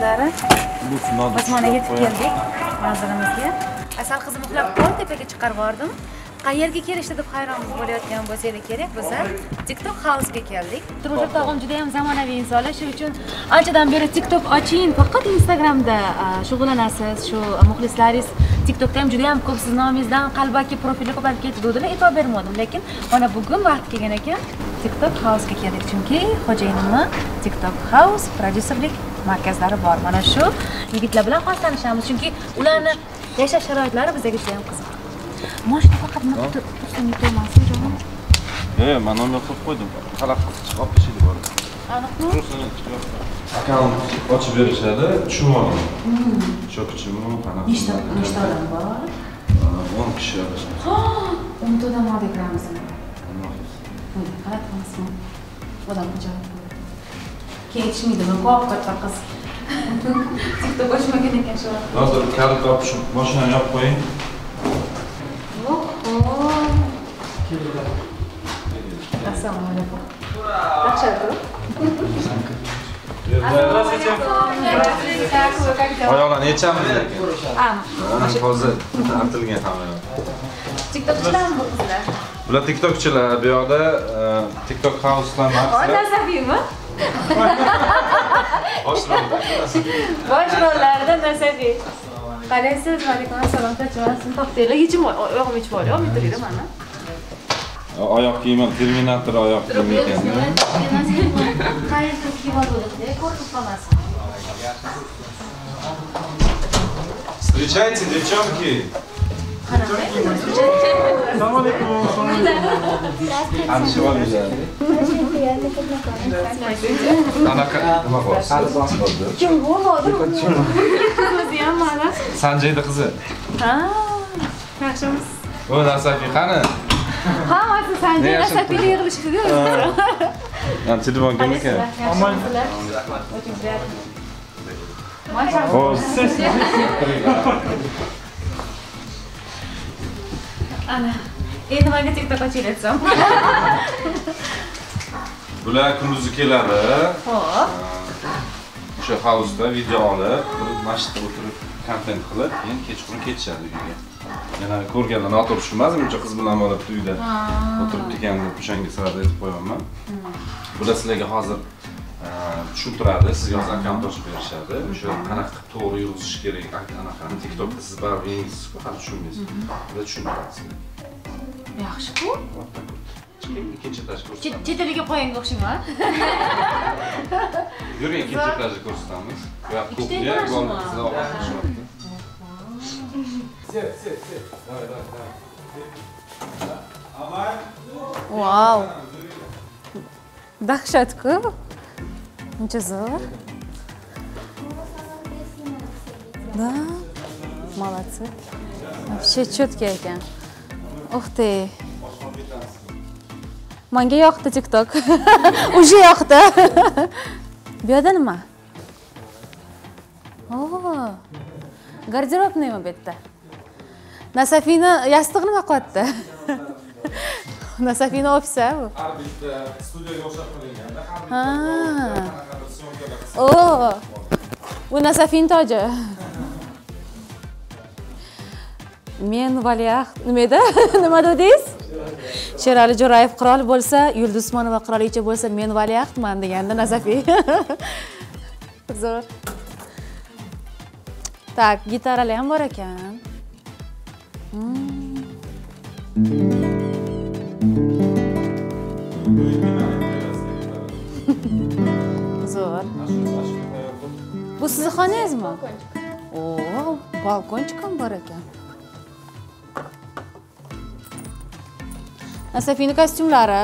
biz mana yetib keldik manzilimizga. Asal qizim uxlab qoldi tepaga chiqarib yubordim. Qayerga kelishdi deb hayron bo'layotgan bo'lsanglar kerak biza tiktok housega keldik. Drujab tog'im juda yam zamonaviy insonlar. Shuning uchun anchadan beri tiktok oching faqat instagramda shug'ullanasiz. Shu muxlislaringiz tiktokda ham juda yam ko'p siz nomingizdan qalbaki profilga ko'payib ketdi dedilar e'tibor bermadim lekin mana bugun vaqt kelgan ekan tiktok housega keldik. Chunki xo'jayinimni tiktok house prodyuserlik markazlari bor. Mana shu yigitlar bilan hozir tanishamiz chunki ularni yashash sharoitlari bizga juda yam qiziq. Moshina faqat bunaqa tursin yutolmasin jonim. Yo'q man nomer qo'yib qo'ydim. Xalaq chiqib olib ketishdi bor akkaunt ochib berishadi tushunib oldim cho'kchimu qanaqa nechta nechta odam bor? O'n kishi o'nta odam oldik ramzini qaratmasmi odam xo'jalik keyin yetishmaydimi ko'p katta qiz tiktok ochmagan ekan shu vaqt hozir kalit olib shu mashinani yopib qo'ying Oho. Assalomu alaykum. Yaxshi-ku. oyoqlarni yechamiz lekin hozir artilgan hamma TikTokchilarmi bu qizlar? bular tiktokchilar bu yoqda e, tiktok house'lar Voy, maqsad nasabiymi? oshiradi Bosh rollarida nasabiy. Qalaysiz? Va alaykum assalom. Kechirasiz. To'xtanglar, yechim oyog'im yechib olay. Olmay turinglar mana. oyoq kiyimi terminator oyoq kiyimi ekan Qayerga kiyib oldik? Ko'rib qolmasin. встречайте девчонки Tanishib olinglar anaqa nima qilyapsiz Kim bu? O'zi ham mana. sanjayni qizi Ha. Yaxshimisiz? o nasafiy qani Hammasi Ne Sanjay yaxshi Nasafiy yig'ilishiga Ha, telefon kim ekan? Очень приятно. Ana. Endi TikTok desam? bular kunduzi keladi Xo'p. o'sha hausda video olib masjidda o'tirib kontent qilib keyin kechqurun ketishadi uyiga yana ko'rganda noto'g'ri tushunmasin buncha qiz bilan borib uyda o'tiribdi ekan deb o'shanga sirada aytib qo'yaman bular sizlarga hozir tushuntiradi sizga hozir akkaunt ochib berishadi o'sha qanaqa qilib to'g'ri yurgizish kerak anaqani tiktokda siz baribir yengizsiz hali tushunmaysiz bular tushuntiradi sizga Yaxshi-ku. Ikkinchi etajga Chet ko'rsatamiz chet eliga qo'yanga o'xshayman. yuring ikkinchi etajga ko'rsatamiz bu yoq Ikkita etajmi? Vau. Dahshat-ku. Zo'r. Да. Молодцы. Вообще четко ekan. Ух ты. Menga yoqdi TikTok. Уже yoqdi. Bu yerda nima? Oo. Garderobniymi bu yerda? Nasafini yostiq nima qilyapti? Nasafini ofisi bu. har bitta studiyaga o'xshab qilinganda har Ha. Oh. qanaqadir syomkalar qilsa Oo. Bu Nasafin toji. Men valiahd nima edi? Nima dedingiz? Sherali Jo'rayev qirol bo'lsa, Yulduz Usmonova qirolicha bo'lsa, men valiahdman deganda Nasafiy. Zo'r. Tak, gitaralar ham bor ekan. Zo'r. Bu sizni xonangizmi? Oo, balkonchik ham bor ekan. Nasafini kostyumlari.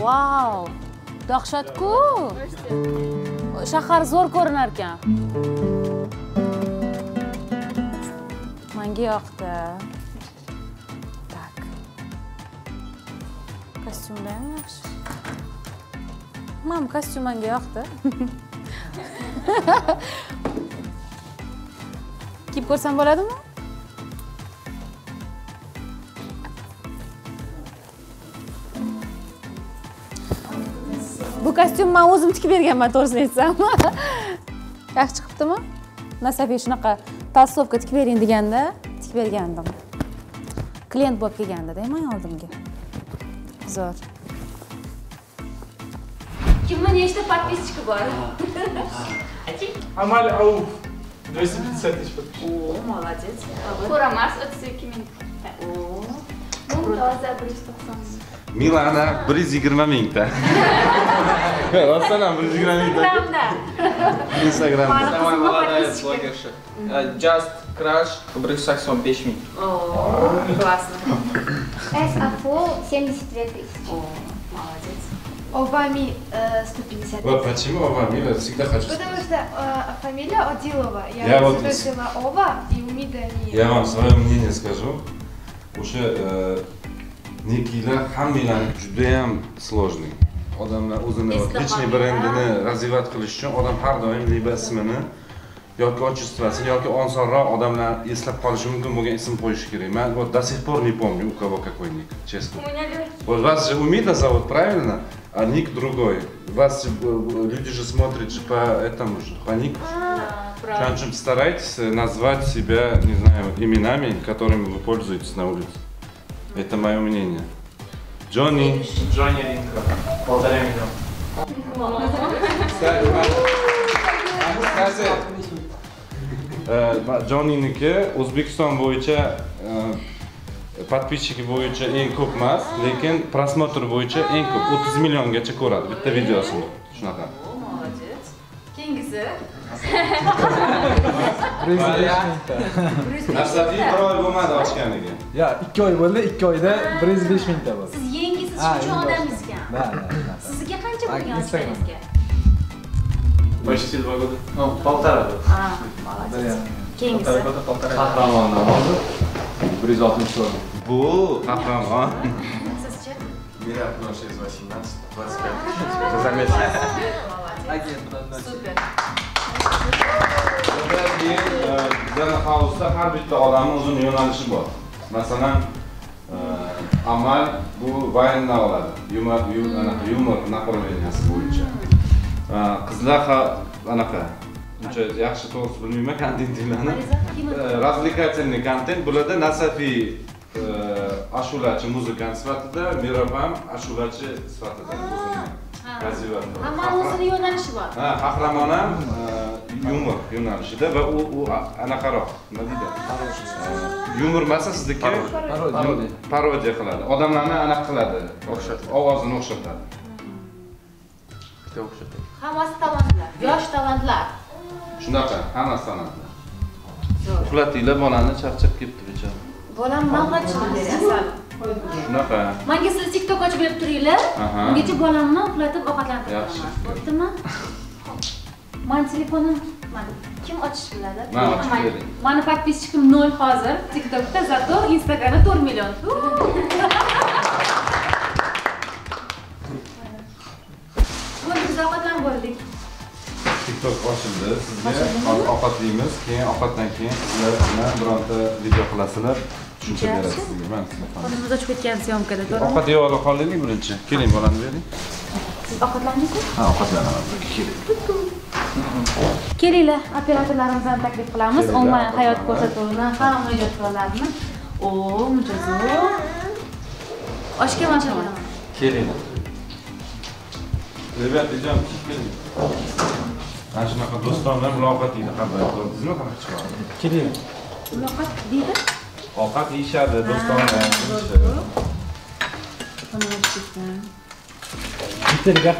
Vau! Dahshatku! Shahar zo'r ko'rinar ekan. Menga yoqdi. Tak. Kostyumlar. Mam, kostyum menga yoqdi. Kiyib ko'rsam bo'ladimi? bu kostyum man o'zim tikib berganman to'g'risini aytsam yaxshi chiqibdimi nasafiy shunaqa толстовка tikib bering deganda tikib bergandim klient bo'lib kelgandida man oldimga zo'r kimni nechta подписчики bor Амаль Ауф. 250 тысяч подписчиков. o молодец Kura Mars 32 ming. Mumtoza 190 milana bir yuz yigirma mingta rostdan ham bir yuz yigirma mingta Instagramda. instagramda Самая Qizimni молодая подписчики. блогерша. Э, Just Crash 185 ming. Oo, классно. SAFO 72 тысячи. Овами э, 150. вот почему оба мила всегда хочу Потому что э, фамилия Одилова. Я, Я вот заметила Ова и Умида не. я вам свое мнение скажу o'sha e, nikiylar hammanglarni judayam сложный odamlar o'zini личный brendini развивать qilish uchun odam har doim lибо ismini yoki отчествосini yoki osonroq odamlar eslab qolishi mumkin bo'lgan ism qo'yishi kerak man вот до сих пор не помню у кого какой ник честно У меня. Вот вас же Умида зовут, правильно? А ник другой. Вас э, люди же смотрят же по этому же, по нику. Правильно. Причем старайтесь э, назвать себя, не знаю, именами, которыми вы пользуетесь на улице. Это мое мнение. Джонни. Джонни Ринко. Полтора миллиона. Kстати, э, Jonniniki O'zbekiston bo'yicha э, подписчики bo'yicha eng ko'p emas, lekin просмотр bo'yicha eng ko'p 30 milliongacha ko'radi bitta videosini. Shunaqa. Молодец. Keyingisi. Nasafiy bir oy bo'lmadi ochganiga. Ya ikki oy bo'ldi, ikki oyda bir yuz besh mingta bo'ldi. Siz yengisiz Ha, shuncha odam da. Sizga qancha Ha, bo'lgan ochganingizga? Почти два года. Ну, полтора года. Молодец. Keyingisi. Bir yuz oltmish so'm. Bu qahramon. Sizchi? Меня нож из 18, 25 тысяч. За месяц. Молодец. E, bizani housda har bitta odamni o'zini yo'nalishi bor. Masalan, Amal bu vayndan oladi. Yumor, yumor направленияsi bo'yicha. E, Qizlar anaqa uncha yaxshi to'g'risi bilmayman kontentinglarni. Развлекательный kontent bularda Nasafiy ashulachi muzikant sifatida, Mirob ham ashulachi sifatida. Hammani o'zini yo'nalishi bor. Ha, qahramon ham yumor yo'nalishida va u u anaqaroq, nima deydi? Yumor emas sizniki Parodiya. qiladi. Odamlarni anaqa qiladi, o'xshatadi. Ovozini o'xshatadi. Кто вообще-то? Hammasi talantlar. Yosh talantlar. Shunaqa, hammasi sanatli. Uxlatinglar bolani charchab ketdi bechora. Bolam uxlatishdi asal. Shunaqa. Menga siz TikTok ochib berib turinglar. Aha. Ungacha bolamni uxlatib ovqatlantirib Yaxshi. Bo'ptimi? Mani telefonim mana kim ochish biladi? Man ochib Mana- bering. Mani подписчикim 0 hozir. TikTokda zato Instagramda 4 million. Bugun biz ovqatlanib bo'ldik. TikTok ochildi sizga. Hozir ovqatlaymiz, keyin ovqatdan keyin sizlar bilan bironta video qilasizlar. Tushuncha beradi sizga. Men sizga ketgan syomkada, to'g'rimi? Ovqat yeb olib qolaylik birinchi. Keling bolani bering. Siz ovqatlandingizmi? Ha, ovqatlanaman. Keling. Kelinglar, operatorlarimizni taklif qilamiz. Onlayn hayot ko'rsatuvini hamma ijodkorlarni. O, mujazo. Oshga mashallah. kelinglar Rебят, идем, keling. Mana shunaqa do'stonlar muloqot deydi qanday ko'rdingizmi qanaqa chiqadi? Keling. Muloqot deydi. Ovqat yeyishadi, do'stonlar. Bitta gap.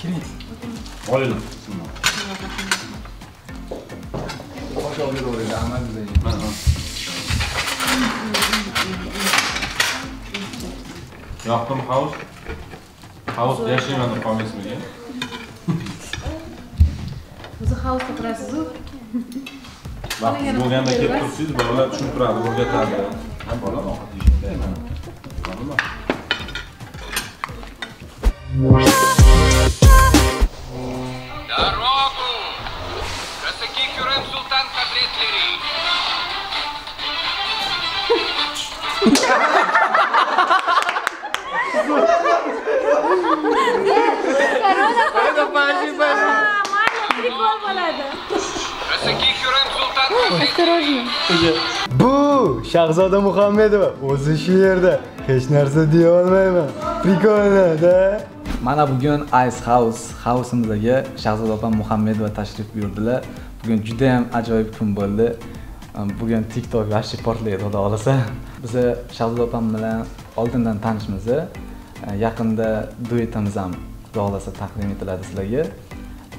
Keling. Bismillah. Bosh olib yuraveradi, amal bilan. Yoqdimi havuz? Havuz yashayman deb qolmaysizmi? O'zi havuzda turasiz-ku. Vaqtingiz bo'lganda kelib tursangiz, bolalar tushuntiradi, o'rgatadi. Ha, bola ovqat yeyishda mana. To'g'rimi? Дорогу! Косаки Хюррем Султан Хадрет Лири. Asaki Hürrem Sultan Bu Shahzoda Muhammedova o'zi shu yerda hech narsa deya olmayman. Prikolda. Mana bugun Ice House house'imizga Shahzoda opam Muhammedova tashrif buyurdilar. Bugun juda ham ajoyib kun bo'ldi. Bugun TikTok vashi portlaydi xudo xolasa. Biz Shahzoda opam bilan oldindan tanishmiz. Yaqinda duetimiz ham xudo xolasa taqdim etiladi sizlarga.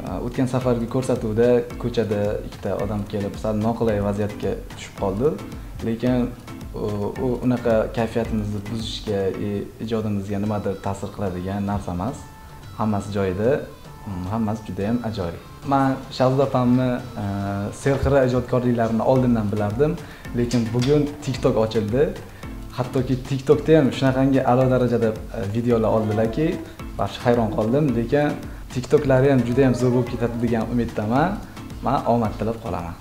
O'tgan safargi ko'rsatuvda ko'chada ikkita odam kelib sal noqulay vaziyatga tushib qoldi. Lekin u- unaqa kayfiyatimizni buzishga, ijodimizga nimadir ta'sir qiladigan narsa emas. Hammasi joyida, mm, hammasi juda ham ajoyib. Men Shahzoda opamni e, serqirra ijodkorliklarini oldindan bilardim, lekin bugun TikTok ochildi. Hattoki TikTokda ham shunaqangi a'lo darajada videolar oldilarki, barcha hayron qoldim, lekin TikToklari ham juda ham zo'r bo'lib ketadi degan umiddaman. Men omad tilab qolaman.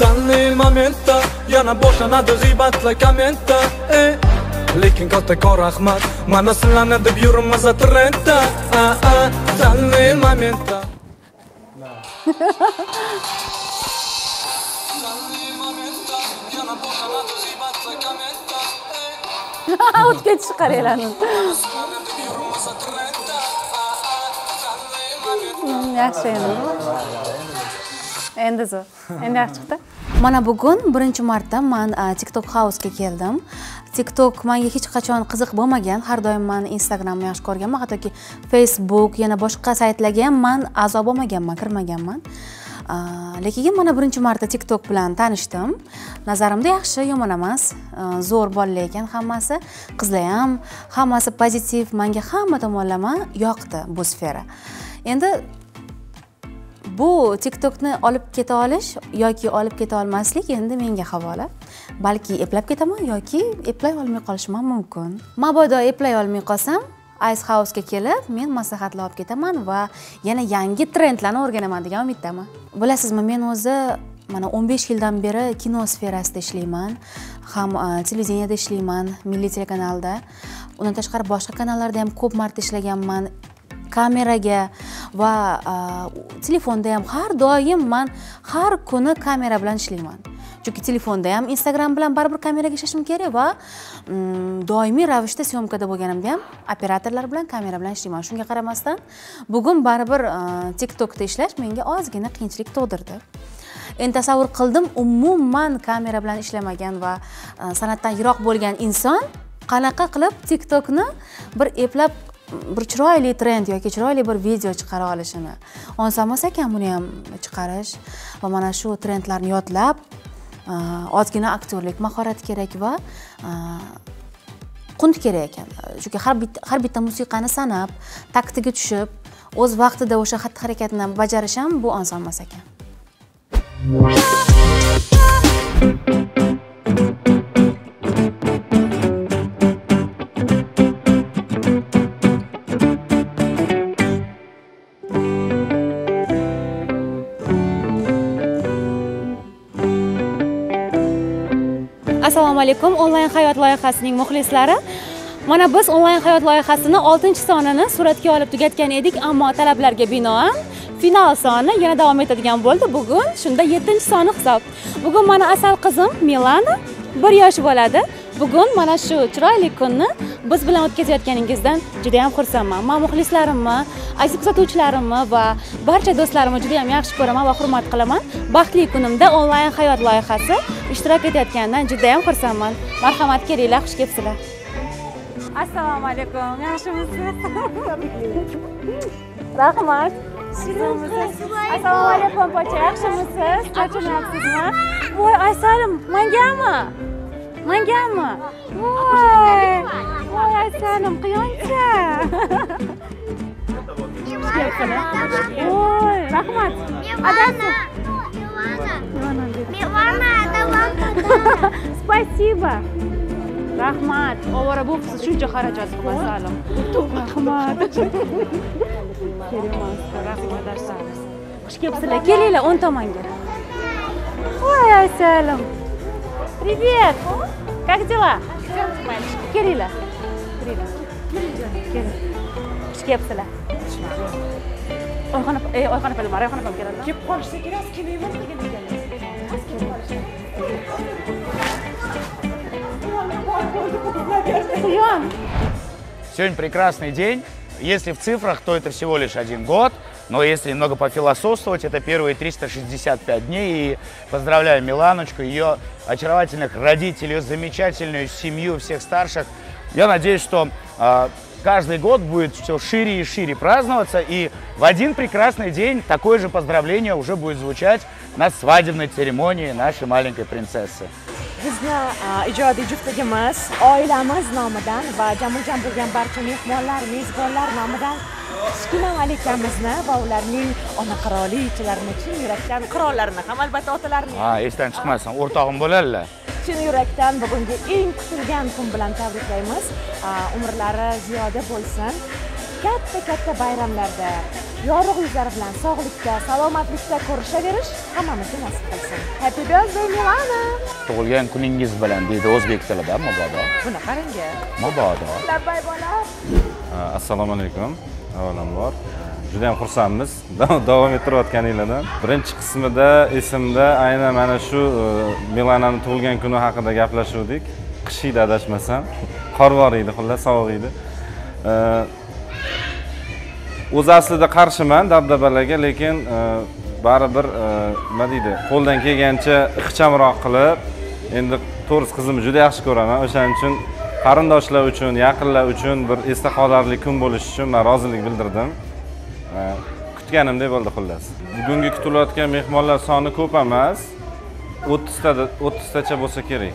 Danli momentda yana boshlanadi g'iybatlar kommentda ey Lekin kattakon rahmat Mana sizlarni deb yuribmiz trendda a a a Danli momentda yaxshi endi endi zo'r endi yaxshi chiqdi mana bugun birinchi marta man tiktok housega keldim. Tiktok manga hech qachon qiziq bo'lmagan. Har doim man instagramni yaxshi ko'rganman hattoki facebook yana boshqa saytlarga ham man a'zo bo'lmaganman kirmaganman. Lekin mana birinchi marta tiktok bilan tanishdim. Nazarimda yaxshi yomon emas. Zo'r bolalar ekan hammasi. Qizlar ham hammasi pozitiv manga hamma tomonlama yoqdi bu sfera. Endi bu tiktokni olib keta olish yoki olib keta olmaslik endi menga havola. Balki eplab ketaman yoki eplay olmay qolishim ham mumkin. Mabodo eplay olmay qolsam ice housega kelib men maslahatlar olib ketaman va yana yangi trendlarni o'rganaman degan umiddaman. Bilasizmi men o'zi mana 15 yildan beri kino sferasida ishlayman ham e, televideniyada ishlayman milliy telekanalda. Undan tashqari boshqa kanallarda ham ko'p marta ishlaganman. Kameraga va e, telefonda ham har doim man har kuni kamera bilan ishlayman. Chunki telefonda ham instagram bilan baribir kameraga ishlashim kerak va mm, doimiy ravishda syomkada bo'lganimda ham operatorlar bilan kamera bilan ishlayman. Shunga qaramasdan bugun baribir e, tiktokda ishlash menga ozgina qiyinchilik tug'dirdi. Endi tasavvur qildim umuman kamera bilan ishlamagan va e, san'atdan yiroq bo'lgan inson qanaqa qilib tiktokni bir eplab mm, bir chiroyli trend yoki chiroyli bir video chiqara olishini oson emas ekan buni ham chiqarish va mana shu trendlarni yodlab ozgina aktyorlik mahorati kerak va qunt kerak ekan. Chunki har bitta har bitta musiqani sanab taktiga tushib o'z vaqtida o'sha xatti harakatni bajarish ham bu oson emas ekan. Alaykum onlayn hayot loyihasining muxlislari. Mana biz onlayn hayot loyihasini 6 sonini suratga olib tugatgan edik ammo talablarga binoan final soni yana davom etadigan bo'ldi. Bugun shunda 7 soni hisob. Bugun mana asal qizim milana bir yosh bo'ladi. Bugun mana shu chiroyli kunni biz bilan o'tkazayotganingizdan juda yam xursandman. Man muxlislarimni aziz kuzatuvchilarimni va barcha do'stlarimni juda yam yaxshi ko'raman va hurmat qilaman. Baxtli kunimda onlayn hayot loyihasi ishtirok etayotganidan juda yam xursandman. Marhamat kelinglar xush kelibsizlar. Assalomu alaykum yaxshimisiz? Rahmat. Assalomu alaykum pocha yaxshimisiz? Charchamayapsizmi voy aysalim mangami mangami voy. Voy aysalim quyoncha. Voy. Rahmat. Adasi. Спасибо rahmat. Ovora bo'libsiz shuncha xarajat qilib asalim rahmat. Emas rahmat asalim xush kelibsizlar kelinglar o'ng tomonga. Ой, Асалом. Привет. Как дела? Келinglar. Kelinglar. Keling. Xush kelibsizlar. Oyxona, ey, oyxona bilan, oyxona bilan keladilar. Kelib. Сегодня прекрасный день. Если в цифрах, то это всего лишь один год. Но если немного пофилософствовать, это первые 365 дней. И поздравляю Миланочку, ее очаровательных родителей, ее замечательную семью, всех старших. Я надеюсь, что а, каждый год будет все шире и шире праздноваться. И в один прекрасный день такое же поздравление уже будет звучать на свадебной церемонии нашей маленькой принцессы. bizni a, ijodiy juftligimiz oilamiz nomidan va jamujam bo'lgan barcha mehmonlar mezbonlar nomidan kichkina malikamizni va ularning ona qirolichalarini chin yurakdan qirollarini ham albatta otalarini Ha, esdan chiqmasin, o'rtog'im bo'ladilar. chin yurakdan bugungi eng kutilgan kun bilan tabriklaymiz. Umrlari ziyoda bo'lsin. Katta katta bayramlarda yorug' yuzlar bilan sog'likda salomatlikda ko'rishaverish hammamizga nasib qilsin. Happy birthday milana Tug'ilgan kuningiz bilan deydi o'zbek tilida, mabodo. buni qarang Mabodo. labbay bola. Assalomu alaykum avvalambor. Juda ham xursandmiz davom ettirayotganinglardan. Birinchi qismida esimda aynan mana shu e, milanani tug'ilgan kuni haqida gaplashuvdik. Qish edi adashmasam. Qor bor edi xullas sovuq edi. E, o'zi aslida qarshiman dabdabalarga lekin e, baribir nima deydi qo'ldan kelgancha ixchamroq qilib endi to'g'risi qizimni juda yaxshi ko'raman. O'shaning uchun qarindoshlar uchun yaqinlar uchun bir esda qolarli kun bo'lishi uchun man rozilik bildirdim. Kutganimdek bo'ldi xullas. Bugungi kutilayotgan mehmonlar soni ko'p emas. O'ttizta o'ttiztacha bo'lsa kerak.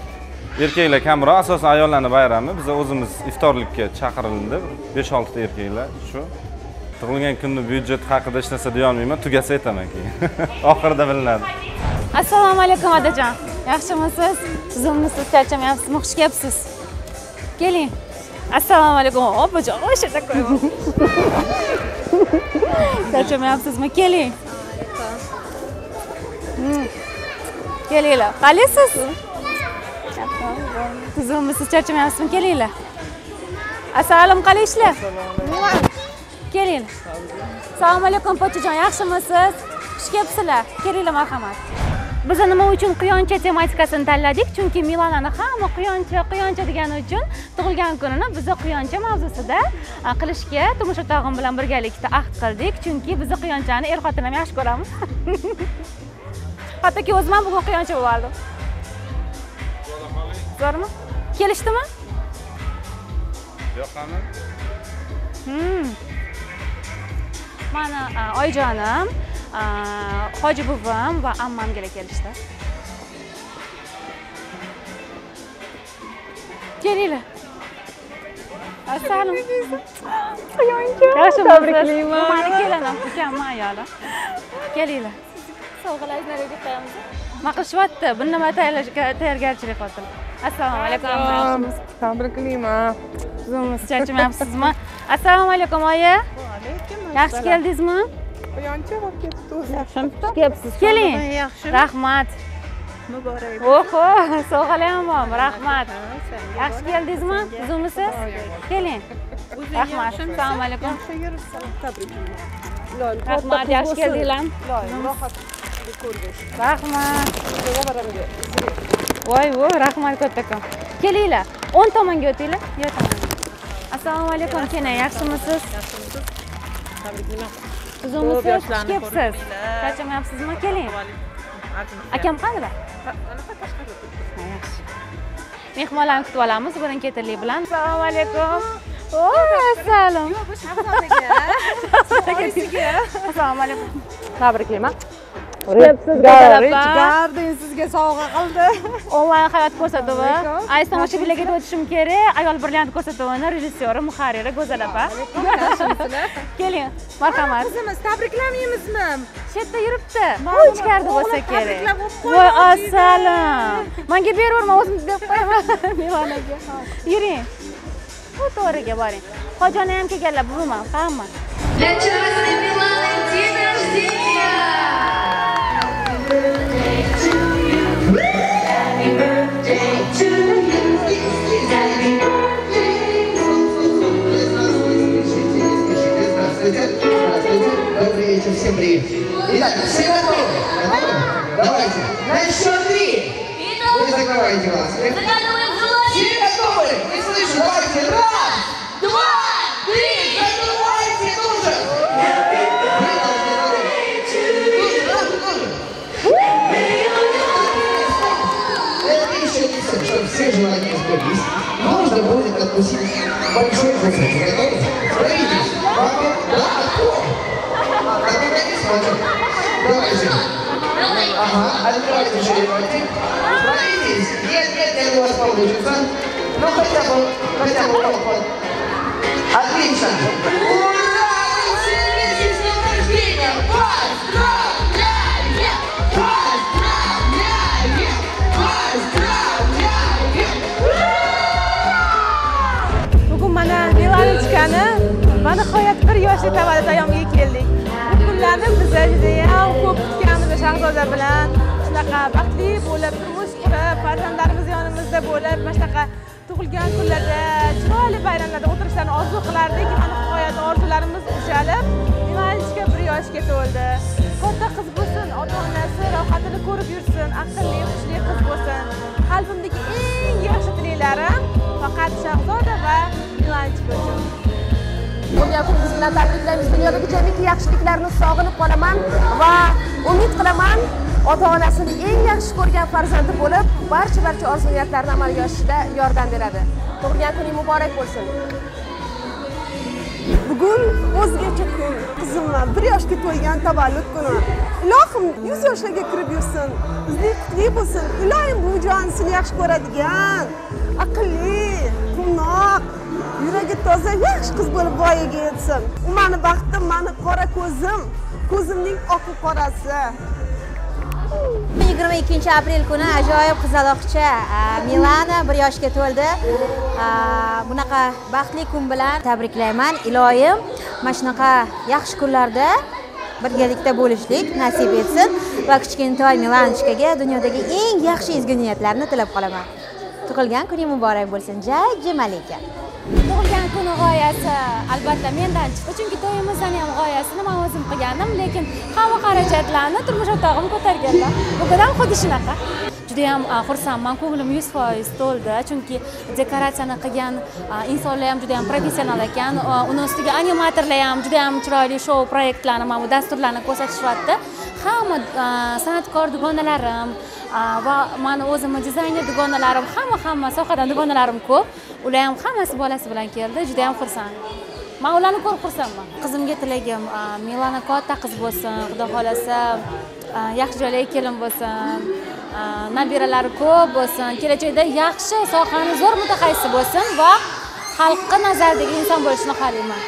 Erkaklar kamroq asosan ayollarni bayrami. Biz o'zimiz iftorlikka chaqirildi. Besh oltita erkaklar shu. Tug'ilgan kunni byudjet haqida hech narsa deyolmayman tugasa aytaman keyin oxirida bilinadi. Assalomu alaykum otajon. Yaxshimisiz tuzummisiz charchamayapsizmi? Xush kelibsiz. Keling. Assalomu alaykum. Opajon o'sha yerda qo'yib charchamayapsizmi? Keling. Hmm. kelinglar. Qalaysiz tuzummisiz charchamayapsizmi? Kelinglar. Assalom qalay ishlar kelinglar assalomu alaykum pochajon yaxshimisiz? Xush kelibsizlar. Kelinglar marhamat biz nima uchun quyoncha tematikasini tanladik? Chunki milanani hamma quyoncha quyoncha degani uchun tug'ilgan kunini biza quyoncha mavzusida qilishga turmush o'rtog'im bilan birgalikda ahd qildik. Chunki biza quyonchani er xotin ham yaxshi ko'ramiz. Hattoki o'zim ham bugun quyoncha bo'lib oldim. Zo'rmi? Kelishdimi? Yoqami Hmm. mani a, oyijonim hoji buvim va ammam kela kelishdi kelinglar. Assalom quyoncha yaxshimisiz Tabriklayman. mani kelinim ukamni ayoli kelinglar. Sovg'alarni reja qo'yamiz nima qilishyapti bir nima tayyorgarchilik qildim assalomu alaykum. Tabriklayman tuzumisiz charchamayapsizmi assalomu alaykum oyi. Yaxshi keldingizmi quyoncha bo'lib ketibdi o'zi Xush kelibsiz keling rahmat. Muborak oho sovg'alar ham bor rahmat. Yaxshi keldingizmi uzumisiz keling rahmat assalomu alaykum. Rahmat yaxshi keldinglarmi rahmat. Voy voy rahmat kattakon kelinglar o'ng tomonga o'tinglar. Yo tomonga assalomu alaykum keling yaxshimisiz? tabriklayman tuzumisiz xush kelibsiz charchamayapsizmi keling? Akam qanilar yaxshi. Mehmonlarni kutib olamiz birin ketinlik bilan. Assalomu alaykum. Assalom. assalomu alaykum. Tabriklayman Gardin sizga sovg'a qildi. Onlayn hayot ko'rsatuvi ayz tomoshabinlarga o'tishim kerak. Ayol brilliant ko'rsatuvini rejissyori muharriri go'zal opa keling marhamat. Qizimiz tabriklamaymizmi shu yerda yuribdi u ichkarida bo'lsa kerak. voy assalom. Manga beraverma o'zim deb qo'yaman. Milonaga yuring. Bu to'g'riga boring. Hojona ham kelganlar ham hamma. Для чудесной Миланы день рождения! Happy вам нет, у. Ну хотя бы, хотя бы вот, вот. Отлично. Ура! Вы с днем рождения! Поздравляем! Поздравляем! Поздравляем! bugun mana milanichkani va nihoyat bir yoshli tavallud ayyomiga keldik bu kunlarni biz judayam ko'p kutganmiz shahzoda bilan shunaqa baxtli bo'lib turmush farzandlarimiz yonimizda bo'lib mana shunaqa tug'ilgan kunlarda chiroyli bayramlarda o'tirishlarni orzu qilardik. Mana nihoyat orzularimiz ushalib milanichka bir yoshga to'ldi. Katta qiz bo'lsin ota onasi rohatini ko'rib yursin aqlli hushli qiz bo'lsin. Qalbimdagi eng yaxshi tilaklarim faqat shahzoda va milanchka uchun. Tug'ilgan kuningiz bilan tabriklaymiz. Dunyodagi jamiki yaxshiliklarni sog'inib qolaman va umid qilaman ota-onasini eng yaxshi ko'rgan farzandi bo'lib, barcha barcha orzu-niyatlarini amalga oshirishda yordam beradi. Tug'ilgan kuning muborak bo'lsin. Bugun o'zgacha kun. qizimni bir yoshga to'lgan tavallud kuni. Ilohim yuz yoshlarga kirib yursin. Bizning qutli bo'lsin. Ilohim buvijon seni yaxshi ko'radigan, aqlli, quvnoq, yuragi toza, yaxshi qiz bo'lib voyaga yetsin. U mani baxtim, mani qora ko'zim, ko'zimning oqu qorasi. 22 aprel kuni ajoyib qizaloqcha milana bir yoshga to'ldi. Bunaqa baxtli kun bilan tabriklayman. Iloyim mana shunaqa yaxshi kunlarda birgalikda bo'lishlik nasib etsin. Va kichkintoy milanochkaga dunyodagi eng yaxshi ezgu niyatlarni tilab qolaman. Tug'ilgan kuning muborak bo'lsin. Jajji malika uni g'oyasi albatta mendan chiqdi. Chunki to'yimizdan ham g'oyasini man o'zim qilgandim lekin hamma xarajatlarni turmush o'rtog'im ko'targanlar. Bugun ham xuddi shunaqa. Judayam xursandman ko'nglim yuz foiz to'ldi. Chunki dekoratsiyani qilgan insonlar ham judayam professional ekan. Uni ustiga animatorlar ham judayam chiroyli shou proyektlarni mana bu dasturlarni ko'rsatishyapti. Hamma san'atkor dugonalarim va mani o'zimni dizayner dugonalarim hamma hamma sohadan dugonalarim ko'p. Ular ham hammasi bolasi bilan keldi. Juda yam xursand. Man ularni ko'rib xursandman. Qizimga tilagim milana katta qiz bo'lsin xudo xohlasa yaxshi joylarga kelin bo'lsin nabiralari ko'p bo'lsin kelajakda yaxshi sohani zo'r mutaxassisi bo'lsin va xalqqa nazaridagi inson bo'lishini xohlayman